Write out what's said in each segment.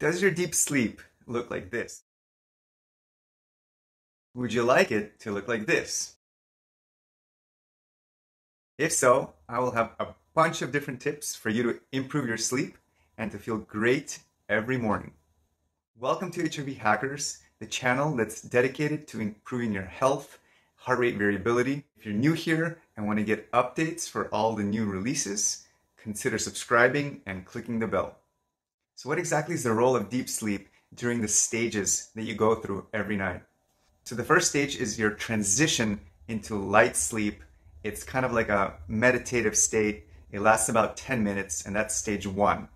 Does your deep sleep look like this? Would you like it to look like this? If so, I will have a bunch of different tips for you to improve your sleep and to feel great every morning. Welcome to HRV Hackers, the channel that's dedicated to improving your health, heart rate variability. If you're new here and want to get updates for all the new releases, consider subscribing and clicking the bell. So, what exactly is the role of deep sleep during the stages that you go through every night? So, the first stage is your transition into light sleep. It's kind of like a meditative state. It lasts about 10 minutes, and that's stage one.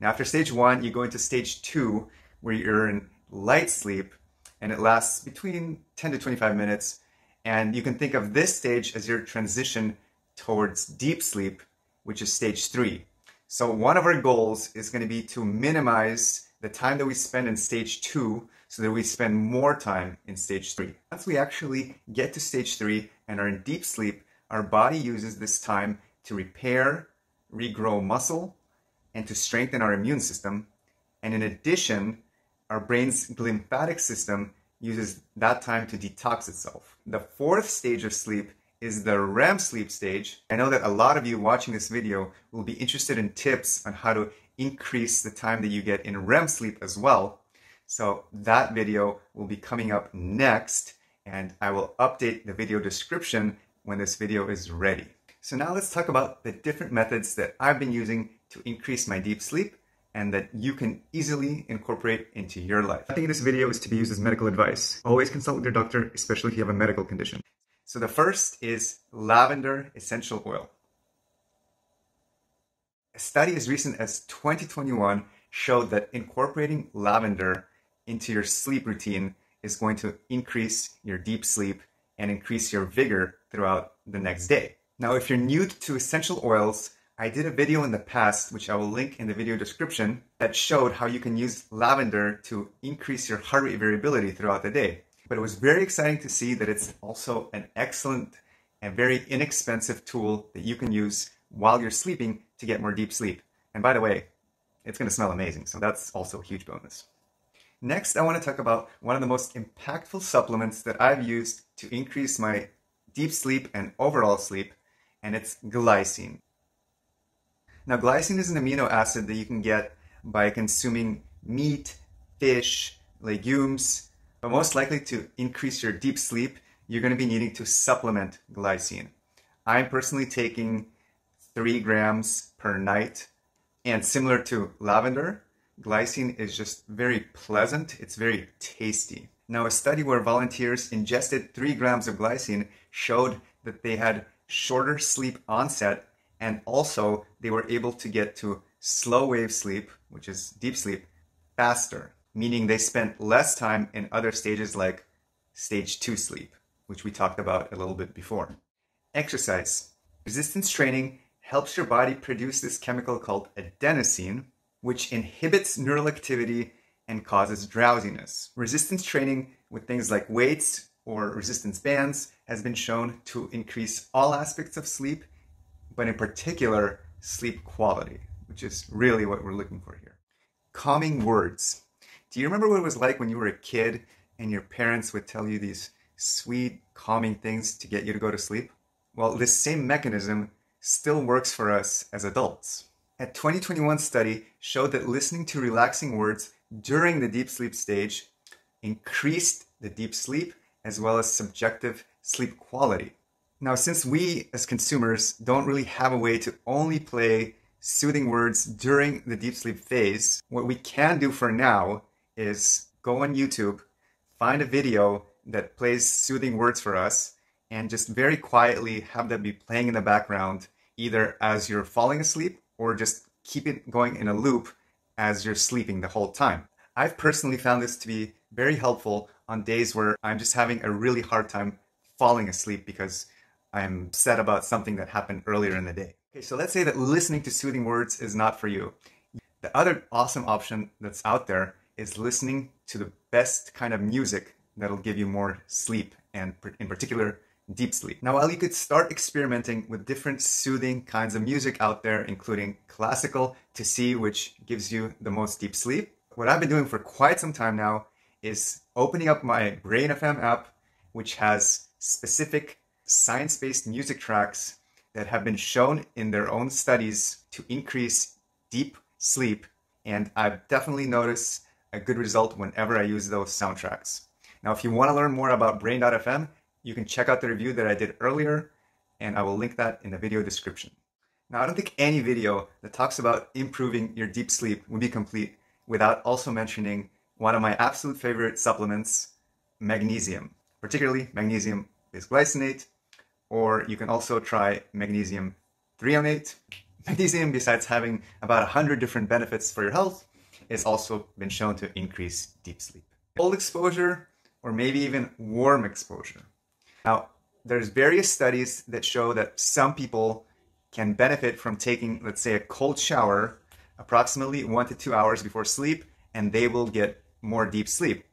Now, after stage one, you go into stage two, where you're in light sleep, and it lasts between 10 to 25 minutes. And you can think of this stage as your transition towards deep sleep, which is stage three. So one of our goals is going to be to minimize the time that we spend in stage two so that we spend more time in stage three. Once we actually get to stage three and are in deep sleep, our body uses this time to repair, regrow muscle, and to strengthen our immune system. And in addition, our brain's lymphatic system uses that time to detox itself. The fourth stage of sleep is the REM sleep stage. I know that a lot of you watching this video will be interested in tips on how to increase the time that you get in REM sleep as well. So that video will be coming up next and I will update the video description when this video is ready. So now let's talk about the different methods that I've been using to increase my deep sleep and that you can easily incorporate into your life. I think this video is to be used as medical advice. Always consult with your doctor, especially if you have a medical condition. So the first is lavender essential oil. A study as recent as 2021 showed that incorporating lavender into your sleep routine is going to increase your deep sleep and increase your vigor throughout the next day. Now, if you're new to essential oils, I did a video in the past, which I will link in the video description, that showed how you can use lavender to increase your heart rate variability throughout the day. But it was very exciting to see that it's also an excellent and very inexpensive tool that you can use while you're sleeping to get more deep sleep. And by the way, it's going to smell amazing, so that's also a huge bonus. Next, I want to talk about one of the most impactful supplements that I've used to increase my deep sleep and overall sleep, and it's glycine. Now, glycine is an amino acid that you can get by consuming meat, fish, legumes, but most likely to increase your deep sleep, you're going to be needing to supplement glycine. I'm personally taking three grams per night. And similar to lavender, glycine is just very pleasant. It's very tasty. Now, a study where volunteers ingested three grams of glycine showed that they had shorter sleep onset and also they were able to get to slow wave sleep, which is deep sleep, faster meaning they spent less time in other stages like stage two sleep, which we talked about a little bit before. Exercise. Resistance training helps your body produce this chemical called adenosine, which inhibits neural activity and causes drowsiness. Resistance training with things like weights or resistance bands has been shown to increase all aspects of sleep, but in particular, sleep quality, which is really what we're looking for here. Calming words. Do you remember what it was like when you were a kid and your parents would tell you these sweet, calming things to get you to go to sleep? Well, this same mechanism still works for us as adults. A 2021 study showed that listening to relaxing words during the deep sleep stage increased the deep sleep as well as subjective sleep quality. Now, since we as consumers don't really have a way to only play soothing words during the deep sleep phase, what we can do for now is go on YouTube, find a video that plays soothing words for us, and just very quietly have them be playing in the background, either as you're falling asleep or just keep it going in a loop as you're sleeping the whole time. I've personally found this to be very helpful on days where I'm just having a really hard time falling asleep because I'm sad about something that happened earlier in the day. Okay, so let's say that listening to soothing words is not for you. The other awesome option that's out there is listening to the best kind of music that'll give you more sleep and in particular deep sleep. Now, while you could start experimenting with different soothing kinds of music out there, including classical to see which gives you the most deep sleep, what I've been doing for quite some time now is opening up my Brain FM app, which has specific science based music tracks that have been shown in their own studies to increase deep sleep. And I've definitely noticed a good result whenever I use those soundtracks. Now, if you want to learn more about Brain.fm, you can check out the review that I did earlier, and I will link that in the video description. Now, I don't think any video that talks about improving your deep sleep would be complete without also mentioning one of my absolute favorite supplements, magnesium, particularly magnesium bisglycinate, or you can also try magnesium threonate. Magnesium, besides having about 100 different benefits for your health, is also been shown to increase deep sleep. Cold exposure, or maybe even warm exposure. Now, there's various studies that show that some people can benefit from taking, let's say, a cold shower approximately one to two hours before sleep, and they will get more deep sleep.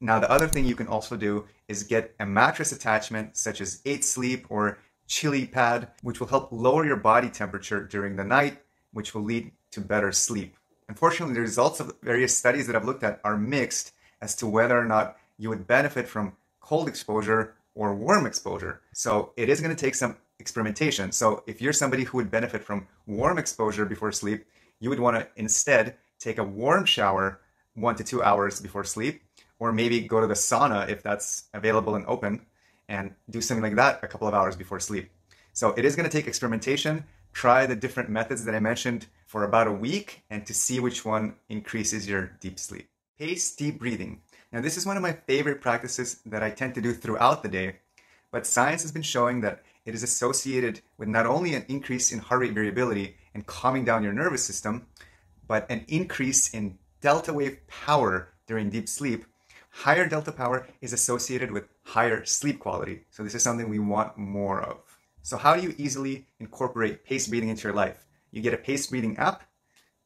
Now, the other thing you can also do is get a mattress attachment such as 8 Sleep or Chili Pad, which will help lower your body temperature during the night, which will lead to better sleep. Unfortunately, the results of various studies that I've looked at are mixed as to whether or not you would benefit from cold exposure or warm exposure. So it is going to take some experimentation. So if you're somebody who would benefit from warm exposure before sleep, you would want to instead take a warm shower one to two hours before sleep, or maybe go to the sauna if that's available and open, and do something like that a couple of hours before sleep. So it is going to take experimentation. Try the different methods that I mentioned for about a week and to see which one increases your deep sleep. Pace deep breathing. Now, this is one of my favorite practices that I tend to do throughout the day, but science has been showing that it is associated with not only an increase in heart rate variability and calming down your nervous system, but an increase in delta wave power during deep sleep. Higher delta power is associated with higher sleep quality. So, this is something we want more of. So, how do you easily incorporate pace breathing into your life? You get a pace breathing app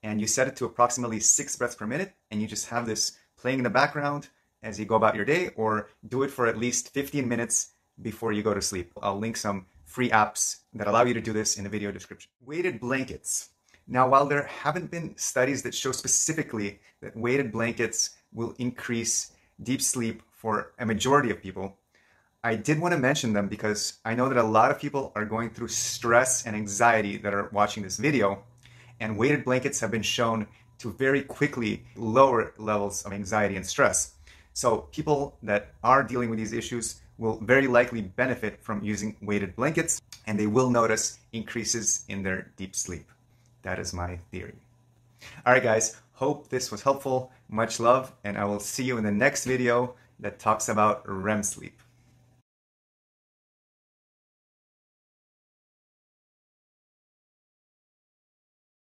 and you set it to approximately six breaths per minute, and you just have this playing in the background as you go about your day, or do it for at least 15 minutes before you go to sleep. I'll link some free apps that allow you to do this in the video description. Weighted blankets. Now, while there haven't been studies that show specifically that weighted blankets will increase deep sleep for a majority of people, I did want to mention them because I know that a lot of people are going through stress and anxiety that are watching this video, and weighted blankets have been shown to very quickly lower levels of anxiety and stress. So, people that are dealing with these issues will very likely benefit from using weighted blankets and they will notice increases in their deep sleep. That is my theory. All right, guys, hope this was helpful. Much love, and I will see you in the next video that talks about REM sleep.